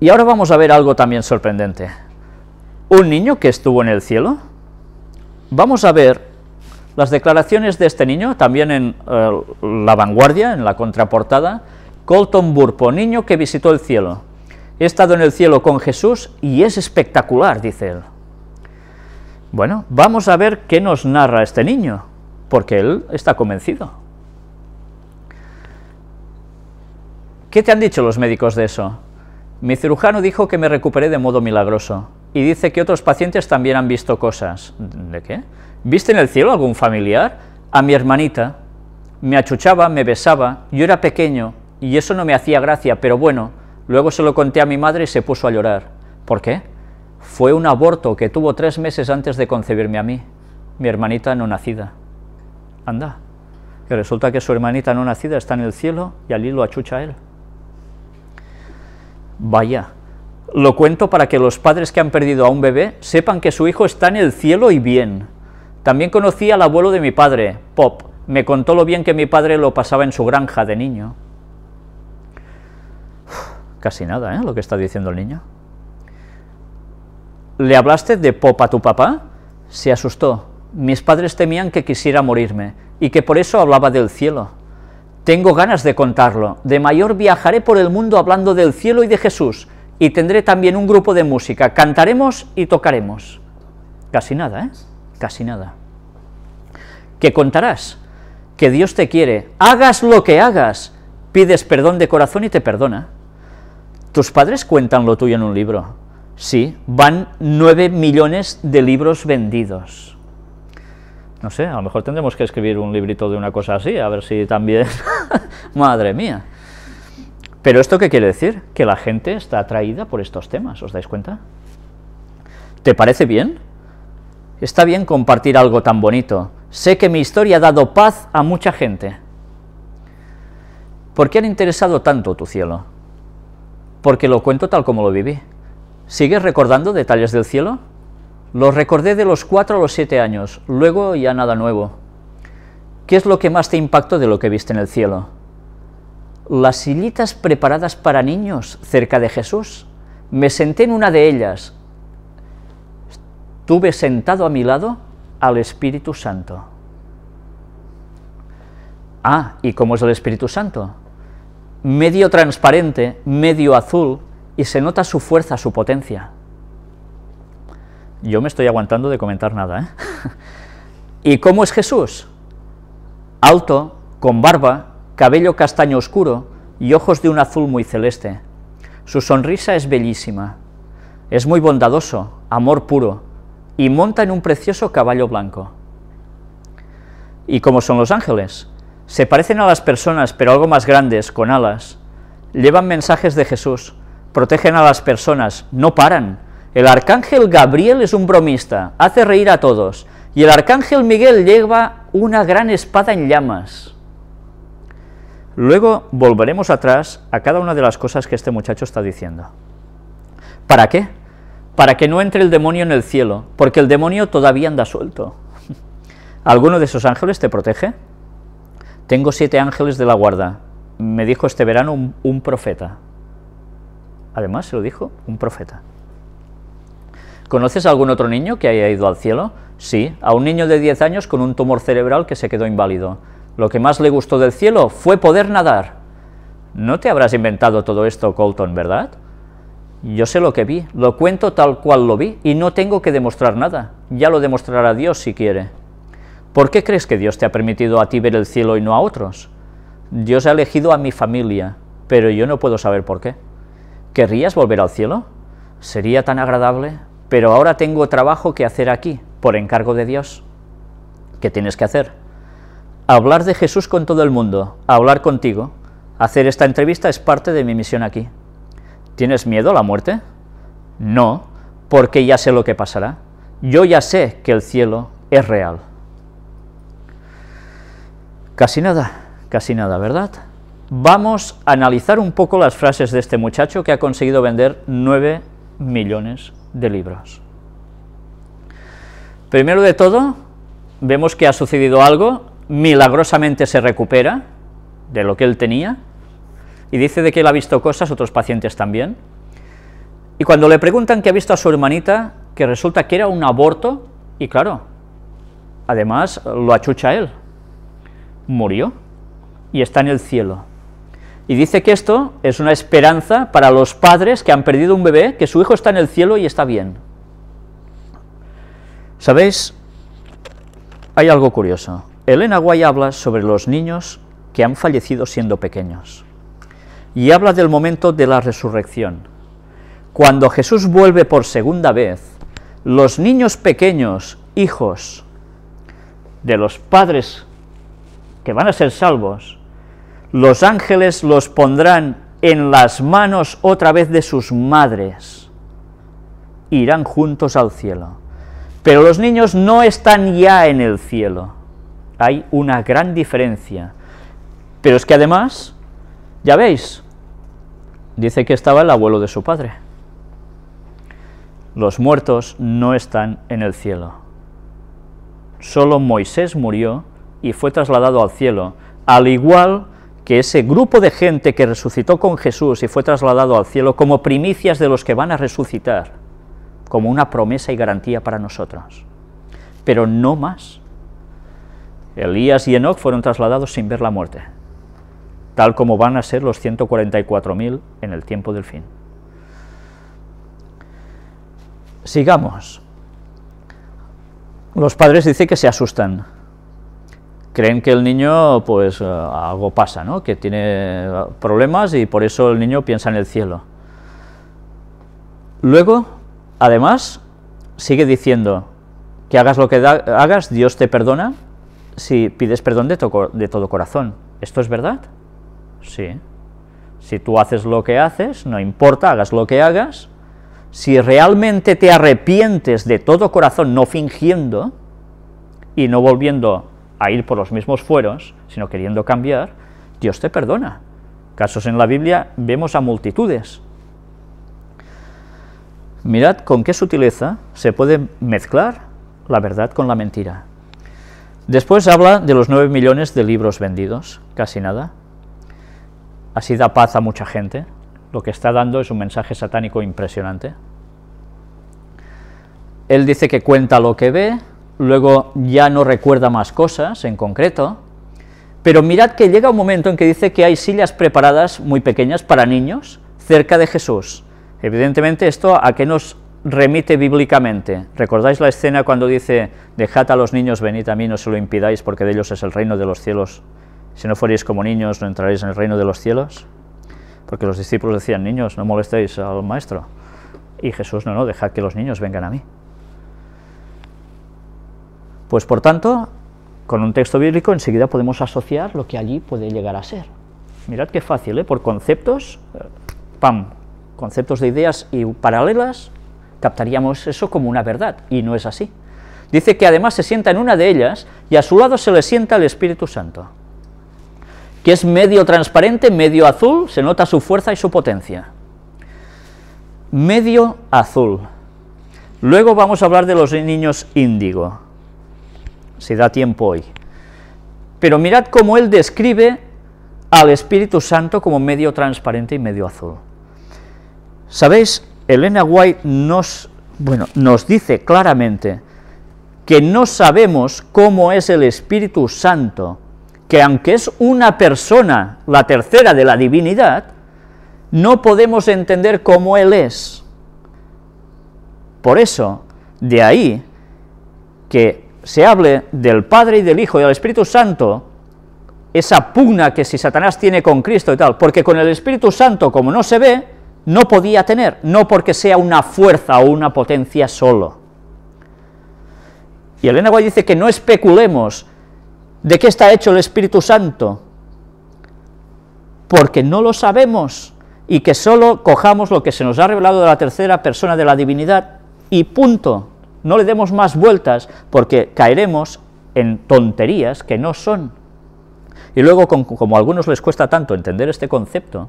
Y ahora vamos a ver algo también sorprendente. Un niño que estuvo en el cielo. Vamos a ver las declaraciones de este niño, también en eh, la vanguardia, en la contraportada, Colton Burpo, niño que visitó el cielo. He estado en el cielo con Jesús y es espectacular, dice él. Bueno, vamos a ver qué nos narra este niño, porque él está convencido. ¿Qué te han dicho los médicos de eso? Mi cirujano dijo que me recuperé de modo milagroso, y dice que otros pacientes también han visto cosas. ¿De qué? ¿Viste en el cielo algún familiar? A mi hermanita. Me achuchaba, me besaba, yo era pequeño, y eso no me hacía gracia, pero bueno, luego se lo conté a mi madre y se puso a llorar. ¿Por qué? Fue un aborto que tuvo tres meses antes de concebirme a mí, mi hermanita no nacida. Anda, que resulta que su hermanita no nacida está en el cielo y allí lo achucha él. Vaya, lo cuento para que los padres que han perdido a un bebé sepan que su hijo está en el cielo y bien. También conocí al abuelo de mi padre, Pop, me contó lo bien que mi padre lo pasaba en su granja de niño. casi nada, ¿eh? Lo que está diciendo el niño. ¿Le hablaste de Pop a tu papá? Se asustó. Mis padres temían que quisiera morirme, y que por eso hablaba del cielo. Tengo ganas de contarlo. De mayor viajaré por el mundo hablando del cielo y de Jesús, y tendré también un grupo de música. Cantaremos y tocaremos. Casi nada, ¿eh? Casi nada. ¿Qué contarás? Que Dios te quiere. Hagas lo que hagas. Pides perdón de corazón y te perdona. Tus padres cuentan lo tuyo en un libro. Sí, van nueve millones de libros vendidos. No sé, a lo mejor tendremos que escribir un librito de una cosa así, a ver si también... Madre mía. Pero ¿esto qué quiere decir? Que la gente está atraída por estos temas, ¿os dais cuenta? ¿Te parece bien? Está bien compartir algo tan bonito. Sé que mi historia ha dado paz a mucha gente. ¿Por qué han interesado tanto tu cielo? Porque lo cuento tal como lo viví. ¿Sigues recordando detalles del cielo? Los recordé de los cuatro a los siete años, luego ya nada nuevo. ¿Qué es lo que más te impactó de lo que viste en el cielo? Las sillitas preparadas para niños cerca de Jesús. Me senté en una de ellas. Tuve sentado a mi lado al Espíritu Santo. Ah, ¿y cómo es el Espíritu Santo? Medio transparente, medio azul, y se nota su fuerza, su potencia. Yo me estoy aguantando de comentar nada. ¿eh? ¿Y cómo es Jesús? Alto, con barba, cabello castaño oscuro y ojos de un azul muy celeste. Su sonrisa es bellísima, es muy bondadoso, amor puro, y monta en un precioso caballo blanco. ¿Y cómo son los ángeles? Se parecen a las personas, pero algo más grandes, con alas. Llevan mensajes de Jesús, protegen a las personas, no paran, el arcángel Gabriel es un bromista, hace reír a todos, y el arcángel Miguel lleva una gran espada en llamas. Luego volveremos atrás a cada una de las cosas que este muchacho está diciendo. ¿Para qué? Para que no entre el demonio en el cielo, porque el demonio todavía anda suelto. ¿Alguno de esos ángeles te protege? Tengo siete ángeles de la guarda, me dijo este verano un, profeta. Además, se lo dijo un profeta. ¿Conoces a algún otro niño que haya ido al cielo? Sí, a un niño de 10 años con un tumor cerebral que se quedó inválido. Lo que más le gustó del cielo fue poder nadar. No te habrás inventado todo esto, Colton, ¿verdad? Yo sé lo que vi, lo cuento tal cual lo vi, y no tengo que demostrar nada. Ya lo demostrará Dios si quiere. ¿Por qué crees que Dios te ha permitido a ti ver el cielo y no a otros? Dios ha elegido a mi familia, pero yo no puedo saber por qué. ¿Querrías volver al cielo? ¿Sería tan agradable? Pero ahora tengo trabajo que hacer aquí, por encargo de Dios. ¿Qué tienes que hacer? Hablar de Jesús con todo el mundo, hablar contigo. Hacer esta entrevista es parte de mi misión aquí. ¿Tienes miedo a la muerte? No, porque ya sé lo que pasará. Yo ya sé que el cielo es real. Casi nada, casi nada, ¿verdad? Vamos a analizar un poco las frases de este muchacho que ha conseguido vender 9 millones de libros. Primero de todo, vemos que ha sucedido algo, milagrosamente se recupera de lo que él tenía, y dice de que él ha visto cosas, otros pacientes también. Y cuando le preguntan qué ha visto a su hermanita, que resulta que era un aborto, y claro, además lo achucha él, murió y está en el cielo. Y dice que esto es una esperanza para los padres que han perdido un bebé, que su hijo está en el cielo y está bien. ¿Sabéis? Hay algo curioso. Elena Guay habla sobre los niños que han fallecido siendo pequeños. Y habla del momento de la resurrección. Cuando Jesús vuelve por segunda vez, los niños pequeños, hijos de los padres que van a ser salvos, los ángeles los pondrán en las manos otra vez de sus madres, irán juntos al cielo. Pero los niños no están ya en el cielo, hay una gran diferencia. Pero es que además, ya veis, dice que estaba el abuelo de su padre. Los muertos no están en el cielo. Solo Moisés murió y fue trasladado al cielo, al igual que ese grupo de gente que resucitó con Jesús y fue trasladado al cielo como primicias de los que van a resucitar, como una promesa y garantía para nosotros. Pero no más. Elías y Enoch fueron trasladados sin ver la muerte, tal como van a ser los 144.000 en el tiempo del fin. Sigamos. Los padres dicen que se asustan creen que el niño, pues, eh, algo pasa, ¿no? que tiene problemas y por eso el niño piensa en el cielo. Luego, además, sigue diciendo que hagas lo que hagas, Dios te perdona si pides perdón de, de todo corazón. ¿Esto es verdad? Sí. Si tú haces lo que haces, no importa, hagas lo que hagas, si realmente te arrepientes de todo corazón, no fingiendo y no volviendo a ir por los mismos fueros, sino queriendo cambiar, Dios te perdona. Casos en la Biblia vemos a multitudes. Mirad con qué sutileza se puede mezclar la verdad con la mentira. Después habla de los nueve millones de libros vendidos, casi nada. Así da paz a mucha gente. Lo que está dando es un mensaje satánico impresionante. Él dice que cuenta lo que ve, luego ya no recuerda más cosas en concreto, pero mirad que llega un momento en que dice que hay sillas preparadas muy pequeñas para niños cerca de Jesús. Evidentemente esto a qué nos remite bíblicamente. ¿Recordáis la escena cuando dice, dejad a los niños, venid a mí, no se lo impidáis, porque de ellos es el reino de los cielos? Si no fuerais como niños, no entraréis en el reino de los cielos. Porque los discípulos decían, niños, no molestéis al maestro. Y Jesús, no, no, dejad que los niños vengan a mí. Pues por tanto, con un texto bíblico enseguida podemos asociar lo que allí puede llegar a ser. Mirad qué fácil, ¿eh? por conceptos, eh, pam, conceptos de ideas y paralelas, captaríamos eso como una verdad, y no es así. Dice que además se sienta en una de ellas y a su lado se le sienta el Espíritu Santo, que es medio transparente, medio azul, se nota su fuerza y su potencia. Medio azul. Luego vamos a hablar de los niños índigo si da tiempo hoy. Pero mirad cómo él describe al Espíritu Santo como medio transparente y medio azul. ¿Sabéis? Elena White nos, bueno, nos dice claramente que no sabemos cómo es el Espíritu Santo, que aunque es una persona, la tercera de la divinidad, no podemos entender cómo Él es. Por eso, de ahí que se hable del Padre y del Hijo y del Espíritu Santo, esa pugna que si Satanás tiene con Cristo y tal, porque con el Espíritu Santo, como no se ve, no podía tener, no porque sea una fuerza o una potencia solo. Y Elena Guay dice que no especulemos de qué está hecho el Espíritu Santo, porque no lo sabemos, y que solo cojamos lo que se nos ha revelado de la tercera persona de la divinidad, y punto. No le demos más vueltas porque caeremos en tonterías que no son. Y luego, como a algunos les cuesta tanto entender este concepto,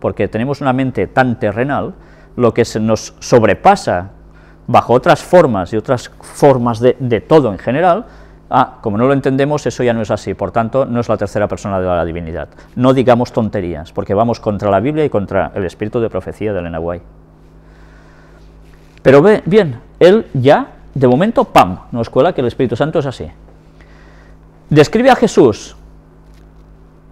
porque tenemos una mente tan terrenal, lo que se nos sobrepasa bajo otras formas y otras formas de, todo en general, ah, como no lo entendemos, eso ya no es así, por tanto, no es la tercera persona de la divinidad. No digamos tonterías, porque vamos contra la Biblia y contra el espíritu de profecía de Elena White. Pero ve, bien, él ya, de momento, ¡pam!, nos cuela que el Espíritu Santo es así. Describe a Jesús.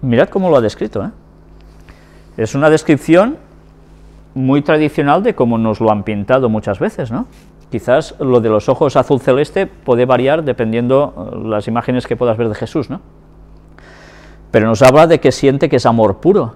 Mirad cómo lo ha descrito, ¿eh? Es una descripción muy tradicional de cómo nos lo han pintado muchas veces, ¿no? Quizás lo de los ojos azul celeste puede variar dependiendo eh, las imágenes que puedas ver de Jesús, ¿no? Pero nos habla de que siente que es amor puro.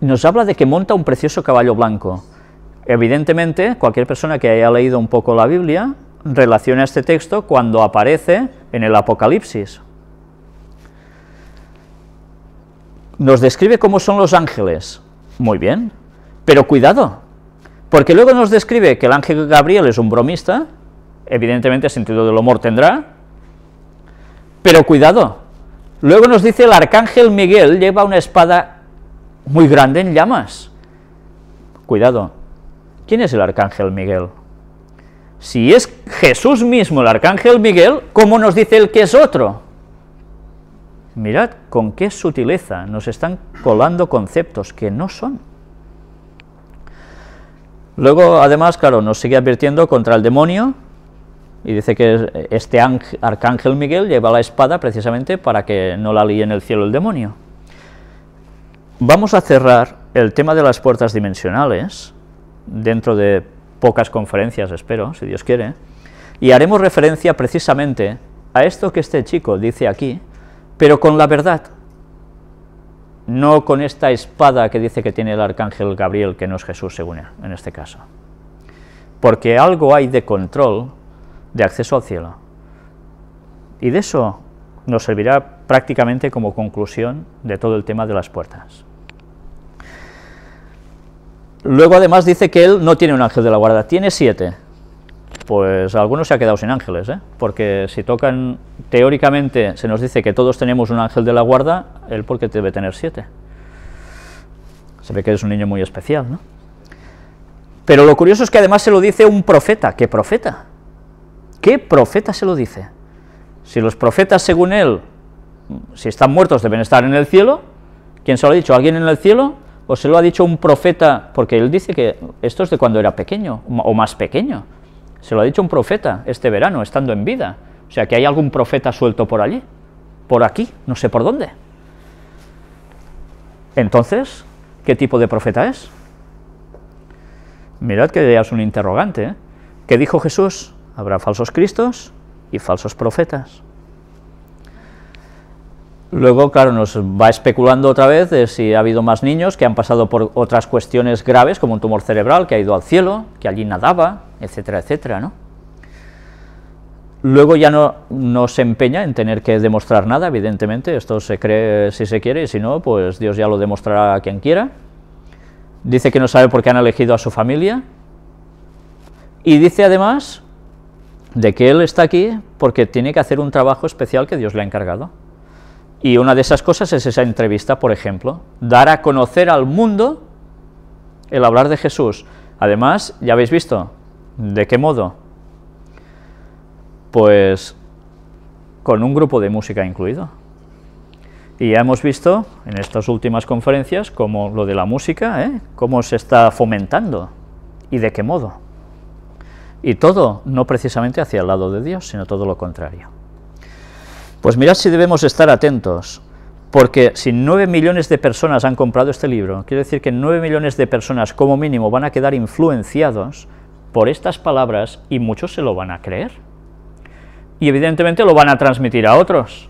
Nos habla de que monta un precioso caballo blanco. Evidentemente, cualquier persona que haya leído un poco la Biblia relaciona este texto cuando aparece en el Apocalipsis. Nos describe cómo son los ángeles. Muy bien, pero cuidado, porque luego nos describe que el ángel Gabriel es un bromista, evidentemente sentido del humor tendrá, pero cuidado, luego nos dice el arcángel Miguel lleva una espada muy grande en llamas. Cuidado, ¿quién es el arcángel Miguel? Si es Jesús mismo el arcángel Miguel, ¿cómo nos dice el que es otro? Mirad con qué sutileza nos están colando conceptos que no son. Luego, además, claro, nos sigue advirtiendo contra el demonio, y dice que este arcángel Miguel lleva la espada precisamente para que no la líe en el cielo el demonio. Vamos a cerrar el tema de las puertas dimensionales, dentro de pocas conferencias, espero, si Dios quiere, y haremos referencia precisamente a esto que este chico dice aquí, pero con la verdad, no con esta espada que dice que tiene el arcángel Gabriel, que no es Jesús según él, en este caso. Porque algo hay de control de acceso al cielo. Y de eso nos servirá prácticamente como conclusión de todo el tema de las puertas. Luego además dice que él no tiene un ángel de la guarda, tiene siete. Pues algunos se ha quedado sin ángeles, ¿eh? porque si tocan, teóricamente se nos dice que todos tenemos un ángel de la guarda, él porque debe tener siete. Se ve que es un niño muy especial, ¿no? Pero lo curioso es que además se lo dice un profeta, ¿qué profeta? ¿Qué profeta se lo dice? Si los profetas, según él, si están muertos, deben estar en el cielo, ¿quién se lo ha dicho? ¿Alguien en el cielo? ¿O se lo ha dicho un profeta? Porque él dice que esto es de cuando era pequeño, o más pequeño. Se lo ha dicho un profeta este verano, estando en vida. O sea, que hay algún profeta suelto por allí, por aquí, no sé por dónde. Entonces, ¿qué tipo de profeta es? Mirad que ya es un interrogante. ¿eh? ¿Qué dijo Jesús? Habrá falsos cristos y falsos profetas. Luego, claro, nos va especulando otra vez de si ha habido más niños que han pasado por otras cuestiones graves, como un tumor cerebral, que ha ido al cielo, que allí nadaba, etcétera, etcétera, ¿no? Luego ya no, no, se empeña en tener que demostrar nada, evidentemente, esto se cree si se quiere, y si no, pues Dios ya lo demostrará a quien quiera. Dice que no sabe por qué han elegido a su familia, y dice además de que él está aquí porque tiene que hacer un trabajo especial que Dios le ha encargado. Y una de esas cosas es esa entrevista, por ejemplo, dar a conocer al mundo el hablar de Jesús. Además, ya habéis visto, ¿de qué modo? Pues con un grupo de música incluido. Y ya hemos visto en estas últimas conferencias cómo lo de la música, ¿eh? cómo se está fomentando y de qué modo. Y todo no precisamente hacia el lado de Dios, sino todo lo contrario. Pues mirad si debemos estar atentos, porque si nueve millones de personas han comprado este libro, quiere decir que nueve millones de personas como mínimo van a quedar influenciados por estas palabras y muchos se lo van a creer. Y evidentemente lo van a transmitir a otros.